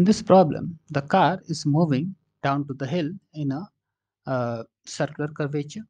In this problem, the car is moving down to the hill in a uh, circular curvature.